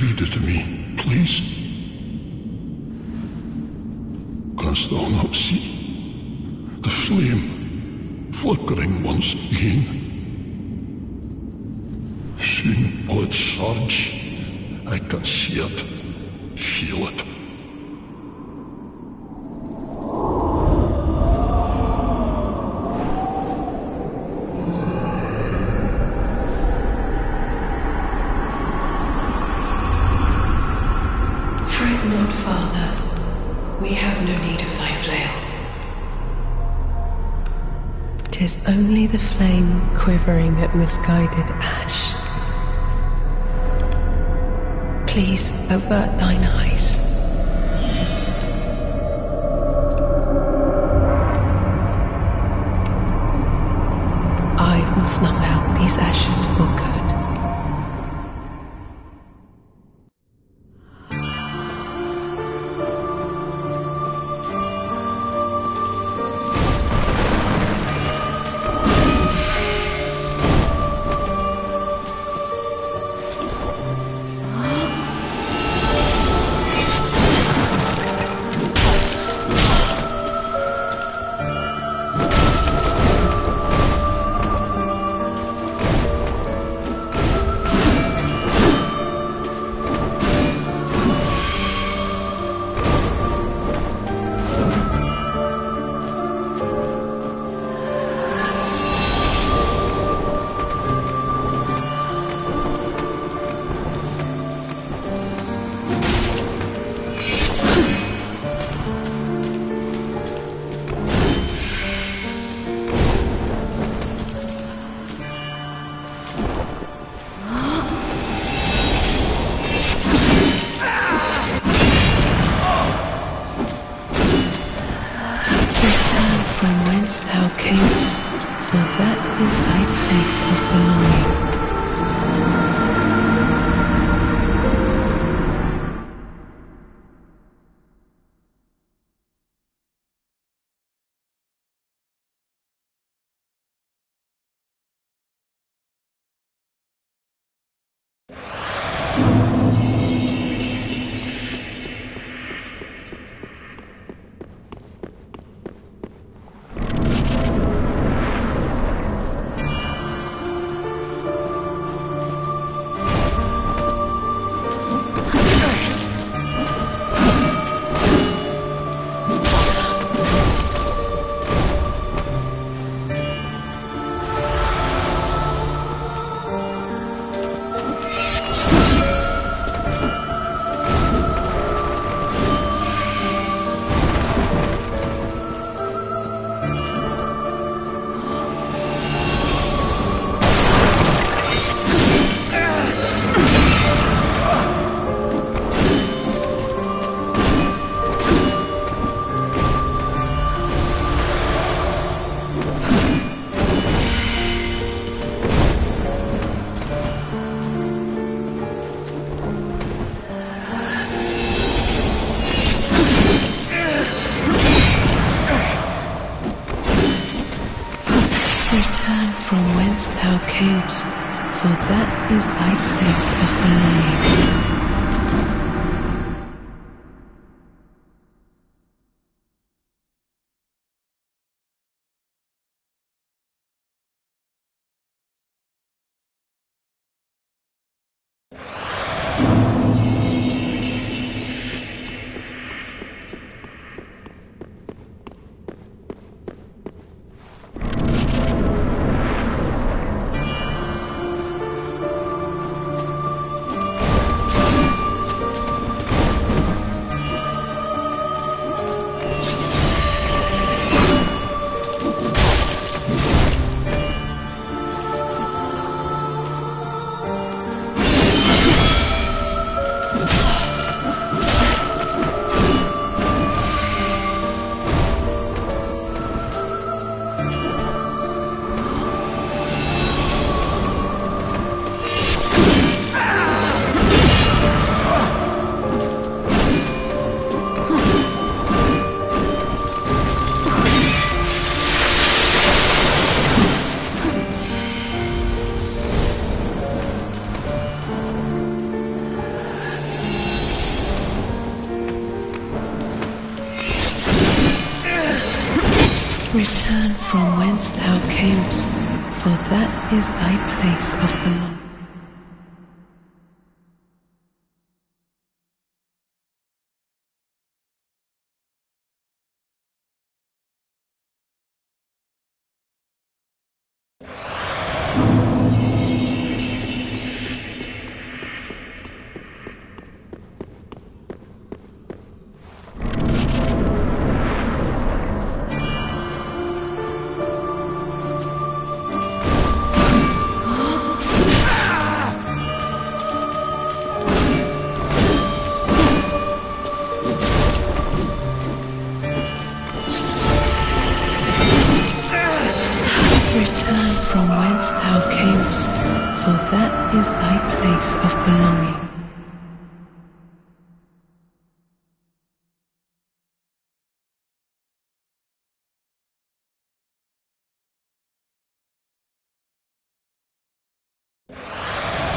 Bring Friede to me, please. Canst thou not see the flame flickering once again? The flame quivering at misguided ash. Please avert thine eyes. I will snuff out these ashes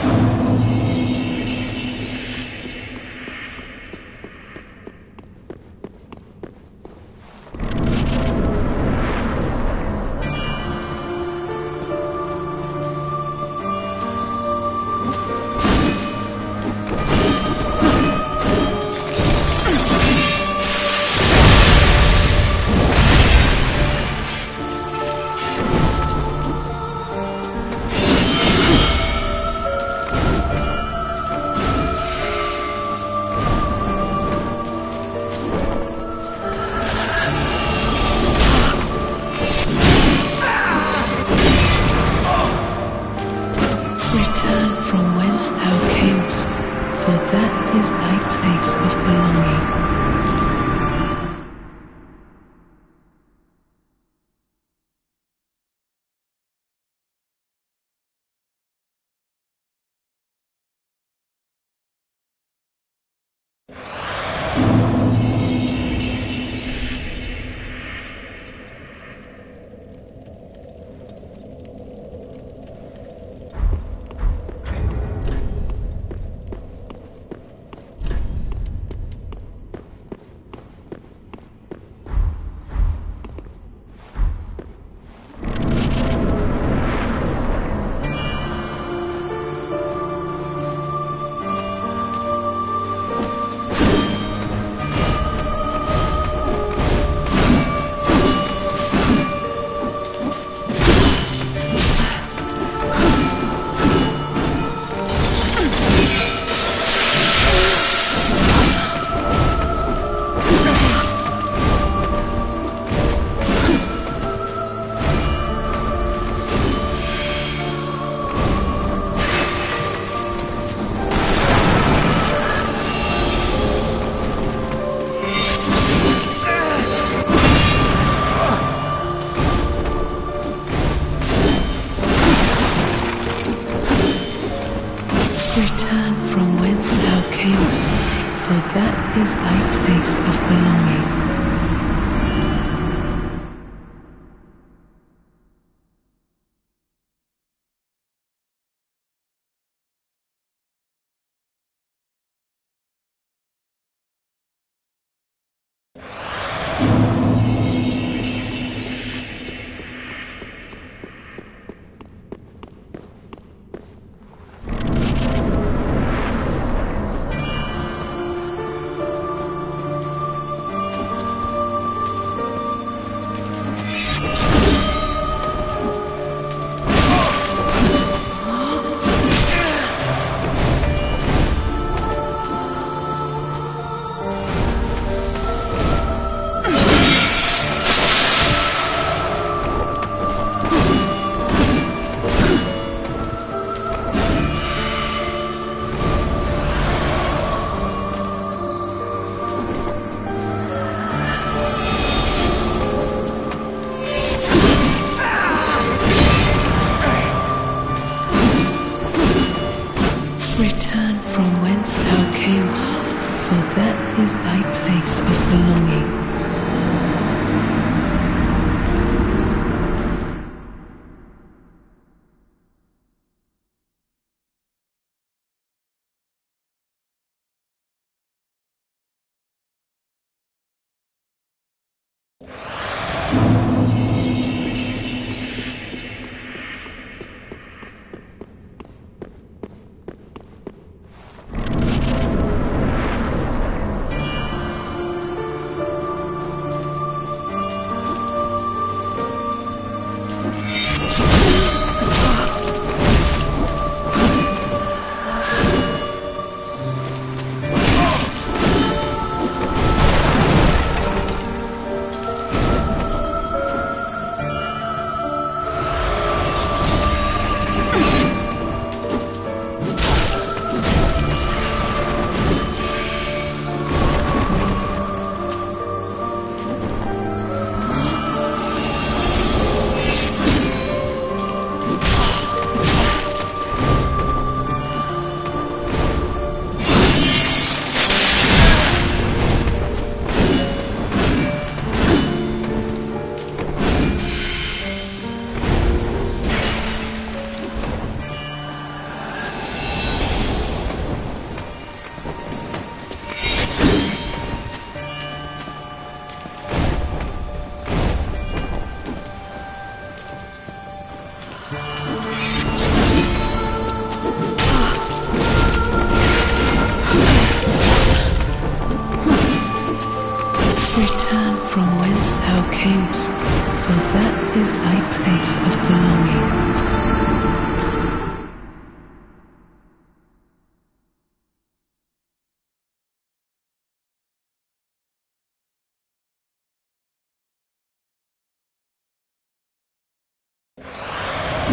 Return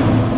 you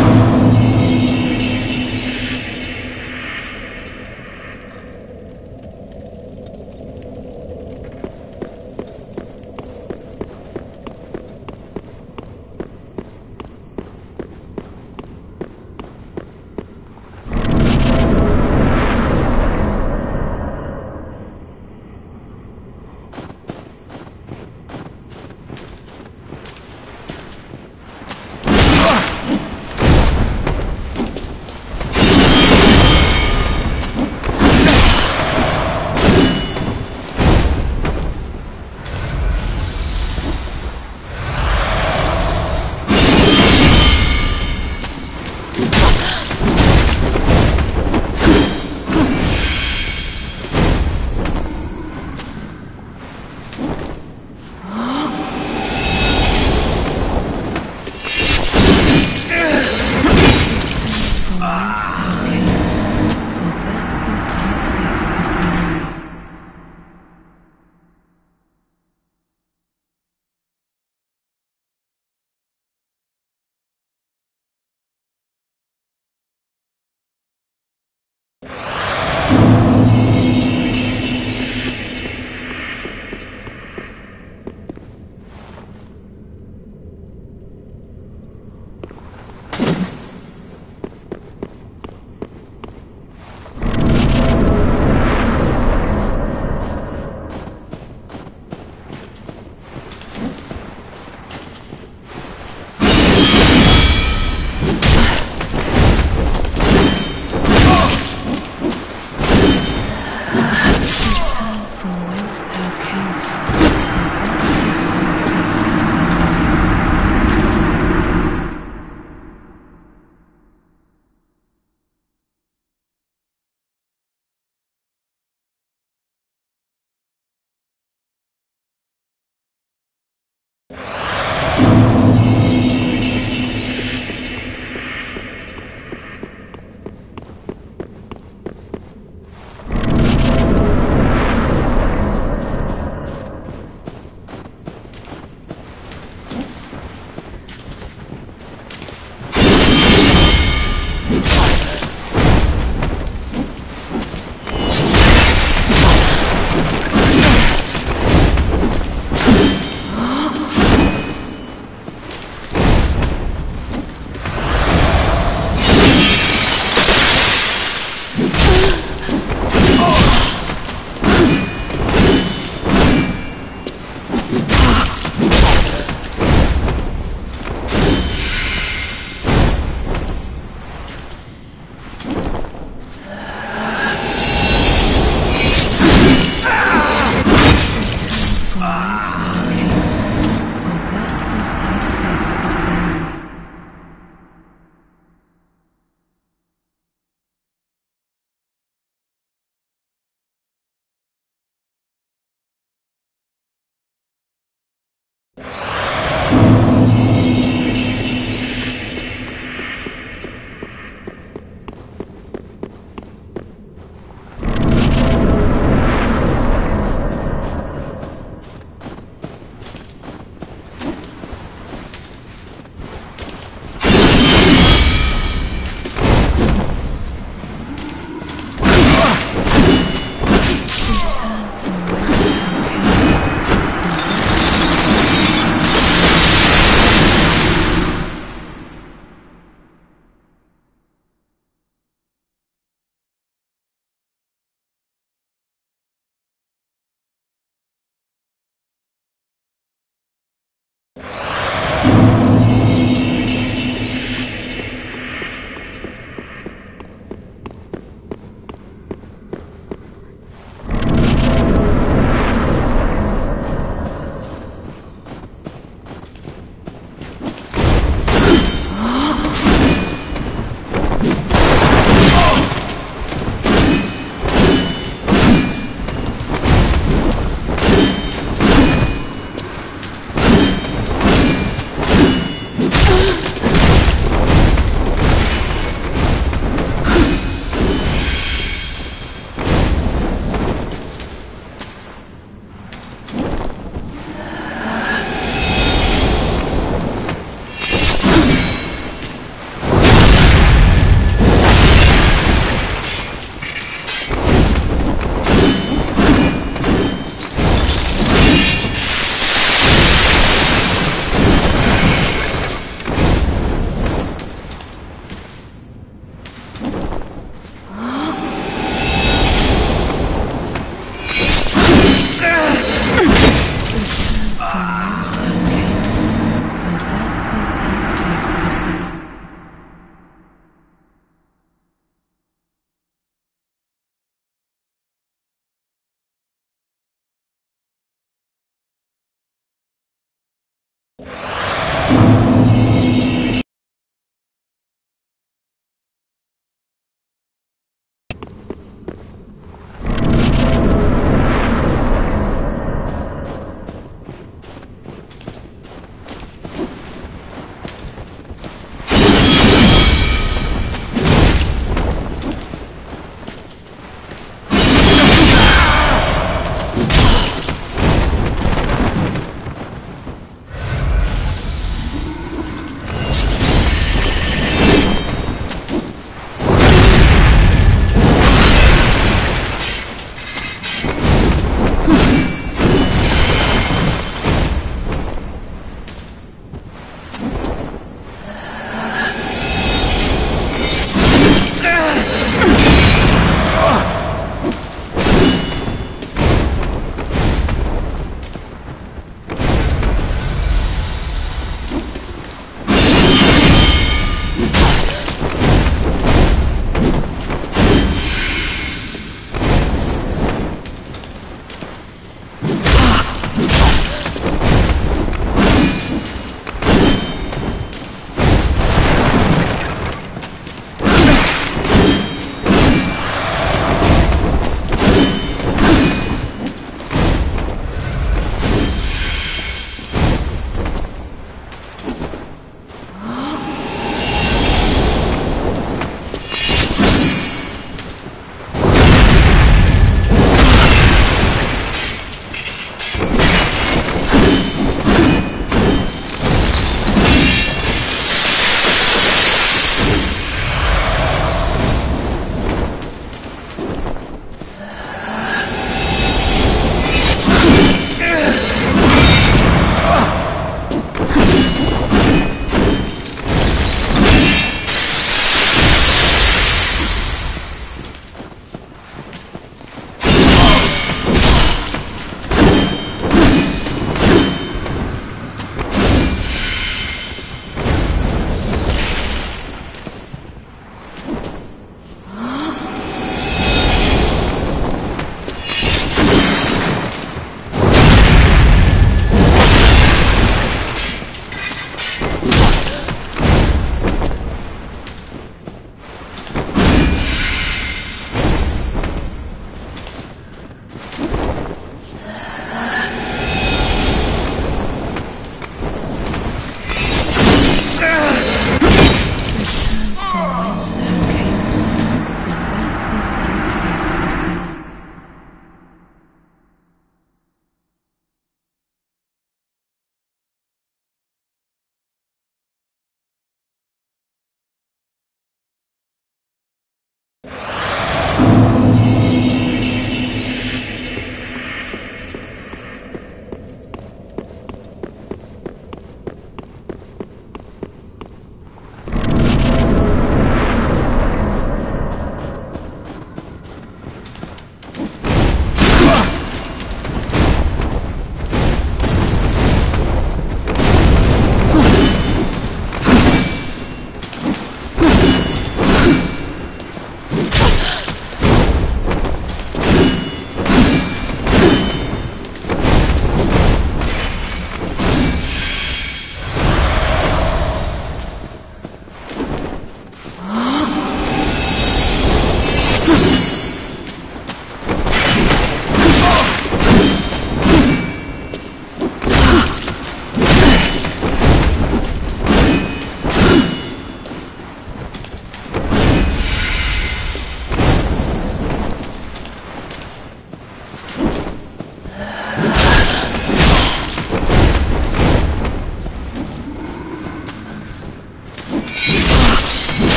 you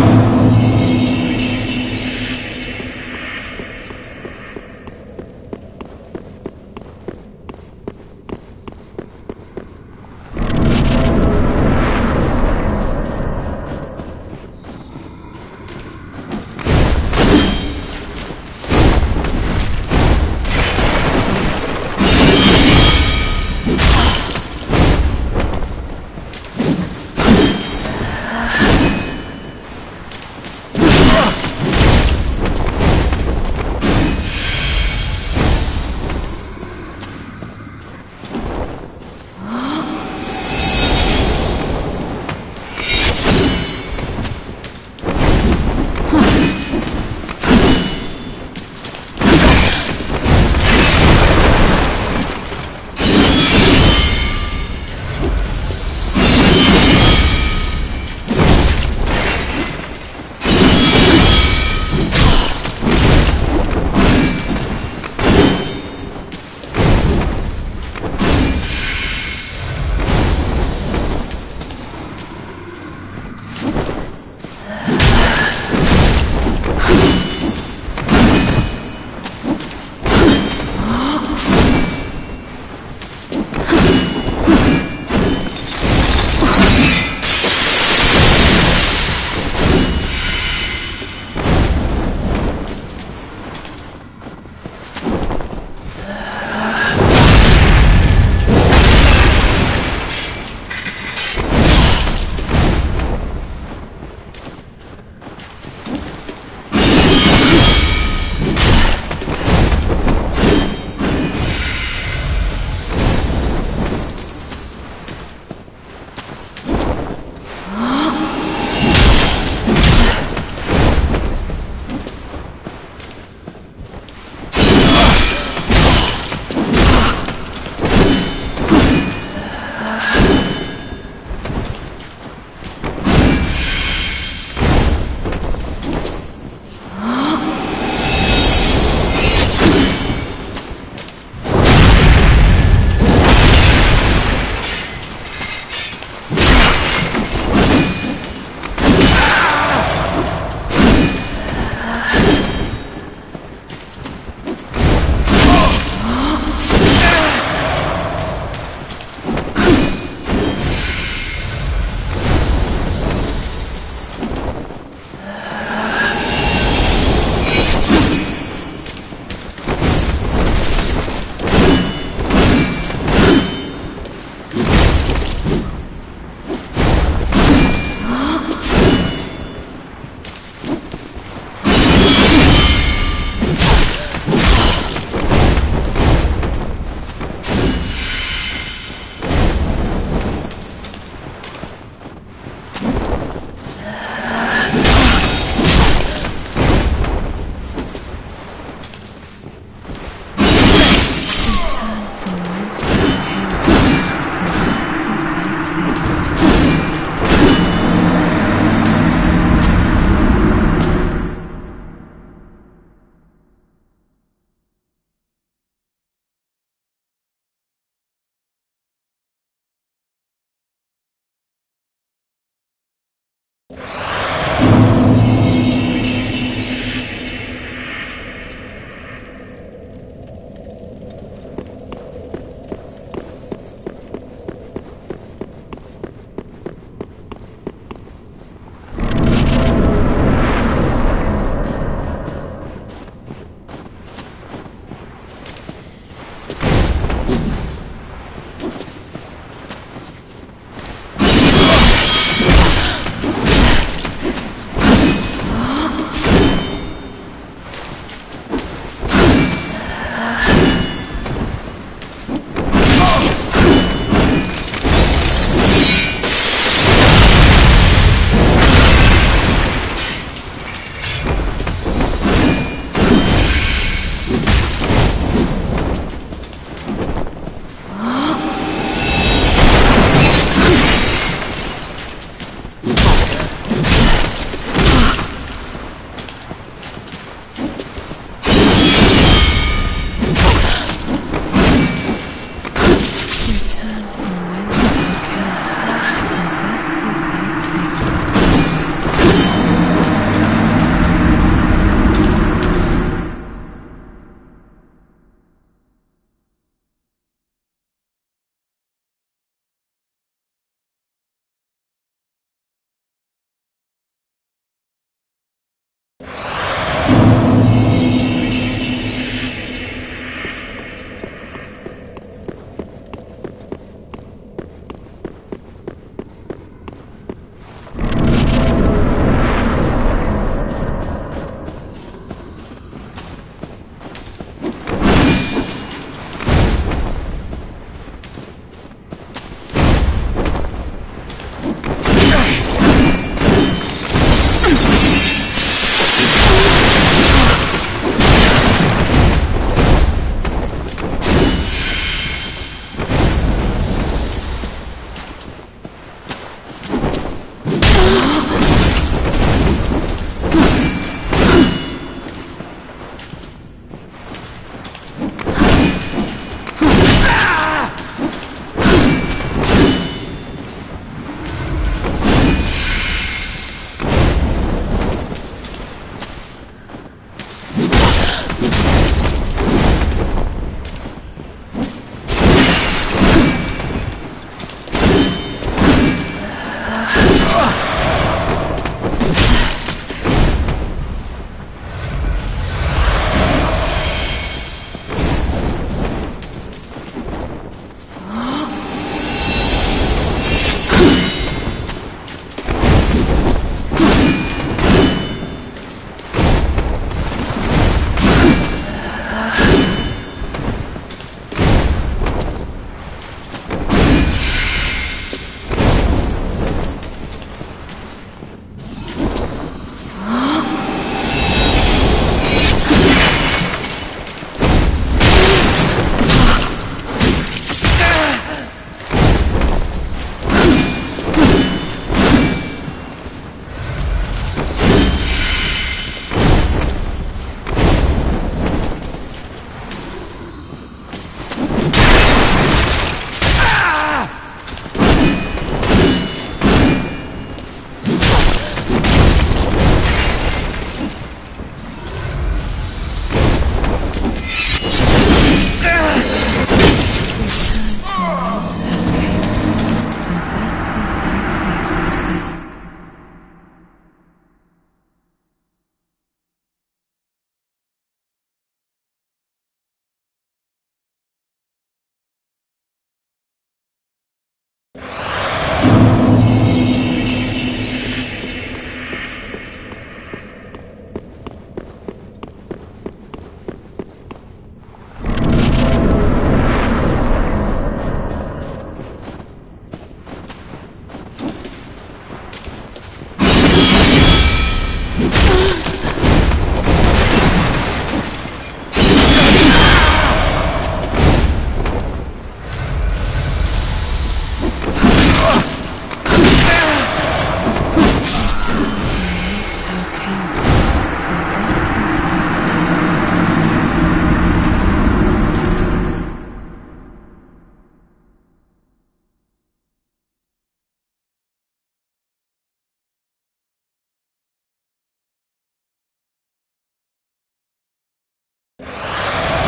Amen.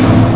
you.